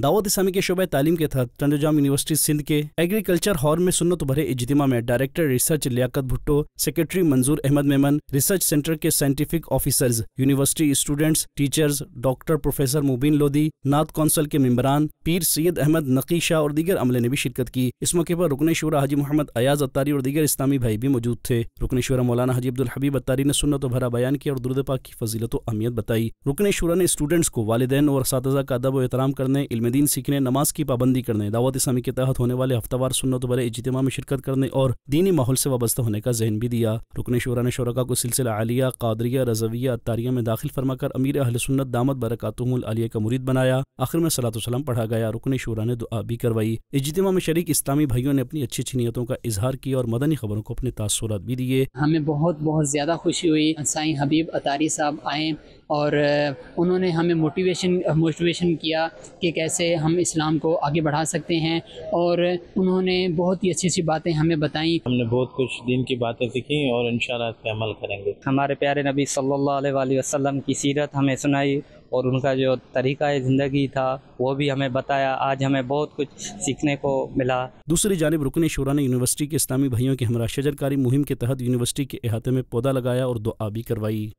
दावत इस्लामी के शोबे तालीम के तहत टंडोजाम यूनिवर्सिटी सिंध के एग्रीकल्चर हॉल में सुन्नत भरे इजतिमा में director research Liaquat Bhutto, secretary Manzoor Ahmed Memon, research centre के scientific officers, university students, teachers, doctor professor Mubeen Lodhi नात कौंसल के मेम्बरान पीर सैयद अहमद नकी शाह और दीगर अमले ने भी शिरकत की। इस मौके पर रुकन शुरा हाजी मोहम्मद अयाज अतारी और दीगर इस्लामी भाई भी मौजूद थे। रुकन शुरा मौलाना हाजी अब्दुल हबीब अतारी ने सुन्नत भरा बयान किया और दुरुद पाक की फजीलत अहमियत बताई। रुकन शुरा ने स्टूडेंट्स को वालदेन और इस का अदब एहतराम करने इल्म दीन सीखने नमाज़ की पाबंदी करने, दावत इस्लामी के तहत होने वाले हफ्तावार सुन्नत भरे इजतमा में शिरकत करने और दीनी माहौल से वाबस्ता होने का जहन भी दिया। रुकन शुरा ने शुरा को सिलसिला आलिया, कादरिया, रजविया अतारिया में दाखिल फरमाकर अमीर अहल सुन्नत दामद बरकातुमुल आलिया का मुरीद बनाया। आखिर में सलाम पढ़ा गया, रुकन शुरा ने दुआ भी करवाई। इजतमा में शरीक इस्लामी भाइयों ने अपनी अच्छी अच्छी नीयतों का इजहार किया और मदनी खबरों को अपने तासुरात भी दिए। हमें बहुत बहुत ज़्यादा खुशी हुई। साईं हबीब अतारी साहब आए और उन्होंने हमें मोटिवेशन मोटिवेशन किया कि कैसे हम इस्लाम को आगे बढ़ा सकते हैं और उन्होंने बहुत ही अच्छी अच्छी बातें हमें बताई। हमने बहुत कुछ दिन की बातें सीखी और इन पे अमल करेंगे। हमारे प्यारे नबी सल्लल्लाहु अलैहि वसल्लम की सीरत हमें सुनाई और उनका जो तरीका ज़िंदगी था वो भी हमें बताया। आज हमें बहुत कुछ सीखने को मिला। दूसरी जानब रुकन शुरा ने यूनिवर्सिटी के इस्लामी भाइयों की हमरा शजरकारी मुहिम के तहत यूनिवर्सिटी के अहाते में पौधा लगाया और दुआ भी करवाई।